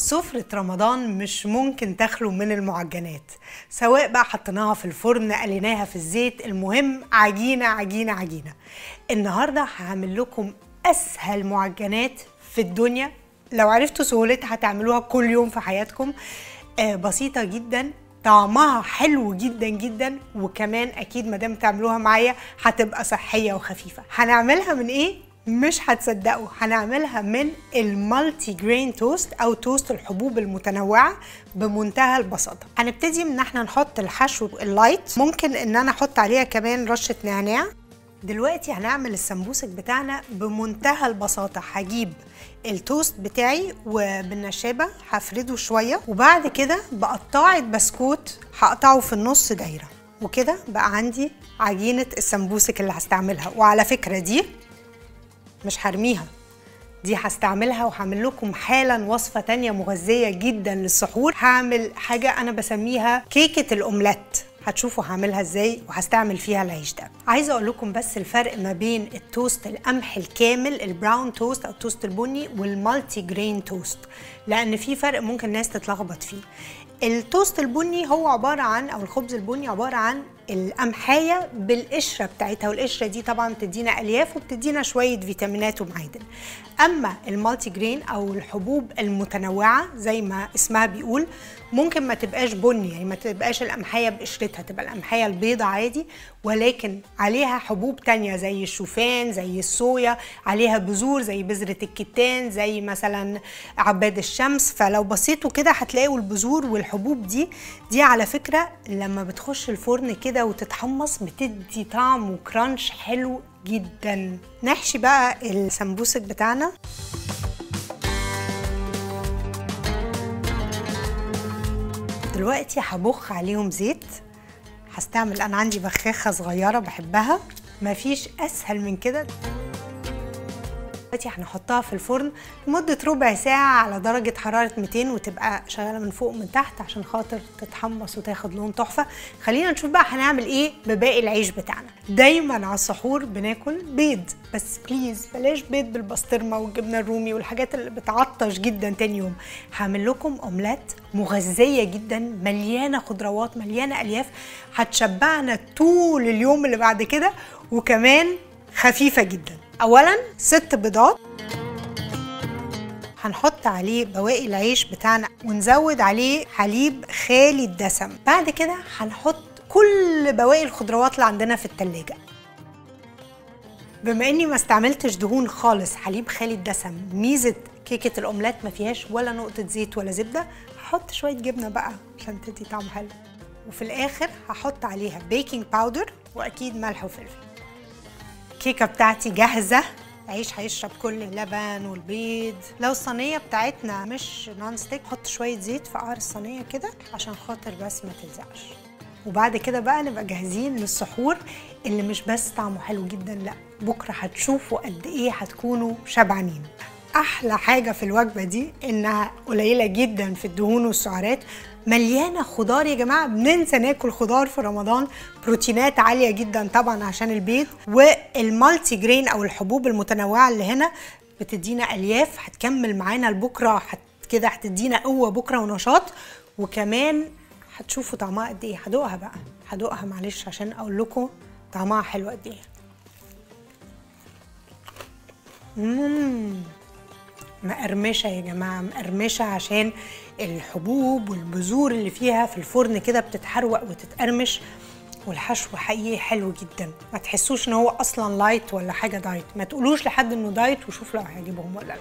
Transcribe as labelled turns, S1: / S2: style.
S1: سفرة رمضان مش ممكن تخلو من المعجنات. سواء بقى حطيناها في الفرن قليناها في الزيت المهم عجينة عجينة عجينة. النهاردة هعمل لكم أسهل معجنات في الدنيا. لو عرفتوا سهولتها هتعملوها كل يوم في حياتكم. آه بسيطة جدا طعمها حلو جدا جدا. وكمان أكيد ما دام تعملوها معايا هتبقى صحية وخفيفة. هنعملها من إيه؟ مش هتصدقوا هنعملها من ال multigrain toast أو توست الحبوب المتنوعة بمنتهى البساطة. هنبتدي من إن إحنا نحط الحشو ال light ممكن إن أنا أحط عليها كمان رشة نعناع. دلوقتي هنعمل السمبوسك بتاعنا بمنتهى البساطة. هجيب التوست بتاعي وبالنشابة هفرده شوية وبعد كده بقطاعة بسكوت هقطعه في النص دايرة. وكده بقى عندي عجينة السمبوسك اللي هستعملها. وعلى فكرة دي مش هرميها. دي هستعملها وهعمل لكم حالا وصفة تانية مغذية جدا للسحور. هعمل حاجة أنا بسميها كيكة الأومليت. هتشوفوا هعملها إزاي وهستعمل فيها العيش ده. عايزة أقول لكم بس الفرق ما بين التوست القمح الكامل ال brown toast أو التوست البني وال multigrain toast. لأن في فرق ممكن الناس تتلخبط فيه. التوست البني هو عبارة عن أو الخبز البني عبارة عن القمحايه بالقشرة بتاعتها والقشرة دي طبعا بتدينا ألياف وبتدينا شوية فيتامينات ومعادن. أما ال multigrain أو الحبوب المتنوعة زي ما اسمها بيقول ممكن ما تبقاش بني يعني ما تبقاش القمحيه بقشرتها تبقى القمحيه البيضة عادي ولكن عليها حبوب تانية زي الشوفان زي الصويا عليها بذور زي بذرة الكتان زي مثلا عباد الشمس. فلو بصيتوا كده هتلاقوا البذور والحبوب دي دي على فكرة لما بتخش الفرن كده وتتحمص بتدي طعم و crunch حلو جدا. نحشي بقى السمبوسك بتاعنا. دلوقتي هبخ عليهم زيت. هستعمل أنا عندي بخاخة صغيرة بحبها. مفيش أسهل من كده. دلوقتي هنحطها في الفرن لمدة ربع ساعة على درجة حرارة 200 وتبقى شغالة من فوق ومن تحت عشان خاطر تتحمص وتاخد لون تحفة. خلينا نشوف بقى هنعمل إيه بباقي العيش بتاعنا. دايما على السحور بناكل بيض بس بليز بلاش بيض بالبسطرمة والجبنة الرومي والحاجات اللي بتعطش جدا تاني يوم. هعمل لكم أومليت مغذية جدا مليانة خضروات مليانة ألياف. هتشبعنا طول اليوم اللي بعد كده وكمان خفيفة جدا. اولا ست بيضات. هنحط عليه بواقي العيش بتاعنا ونزود عليه حليب خالي الدسم. بعد كده هنحط كل بواقي الخضروات اللي عندنا في التلاجة. بما إني ما استعملتش دهون خالص حليب خالي الدسم ميزة كيكة الأومليت ما فيهاش ولا نقطة زيت ولا زبدة هحط شوية جبنة بقى عشان تدي طعم حلو. وفي الآخر هحط عليها baking powder وأكيد ملح وفلفل. الكيكة بتاعتي جاهزة. العيش هيشرب كل اللبن والبيض. لو الصينية بتاعتنا مش non-stick حط شوية زيت في قعر الصينية كده عشان خاطر بس ما تلزقش. وبعد كده بقى نبقى جاهزين للسحور اللي مش بس طعمه حلو جدا لأ بكرة هتشوفوا قد إيه هتكونوا شبعانين. أحلى حاجة في الوجبة دي إنها قليلة جدا في الدهون والسعرات مليانة خضار يا جماعة. بننسى ناكل خضار في رمضان. بروتينات عالية جدا طبعا عشان البيض. والمالتي جرين أو الحبوب المتنوعة اللي هنا بتدينا ألياف. هتكمل معانا لبكرة. هت كده هتدينا قوة بكرة ونشاط. وكمان هتشوفوا طعمها قد إيه. هدوقها بقى. هدوقها معلش عشان أقول لكم طعمها حلو قد إيه. مم. مقرمشة يا جماعة مقرمشة عشان الحبوب والبذور اللي فيها في الفرن كده بتتحرق وتتقرمش والحشو حقيقي حلو جدا. ما تحسوش إن هو أصلا light ولا حاجة diet ما تقولوش لحد إنه diet وشوف لو هيعجبهم ولا لأ.